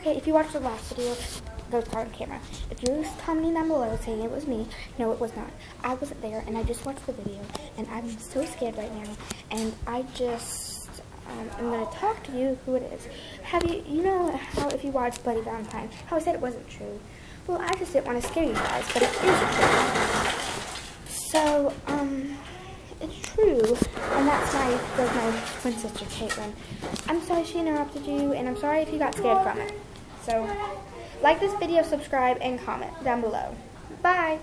Okay, if you watched the last video, go start on camera. If you're commenting down below saying it was me, no, it was not. I wasn't there, and I just watched the video, and I'm so scared right now, and I just, um, I'm going to talk to you who it is. Have you, you know how if you watched Bloody Valentine, how I said it wasn't true? Well, I just didn't want to scare you guys, but it is true. So, um, it's true, and that's my, that's my twin sister, Caitlin. I'm sorry she interrupted you, and I'm sorry if you got scared from it. So, like this video, subscribe, and comment down below. Bye!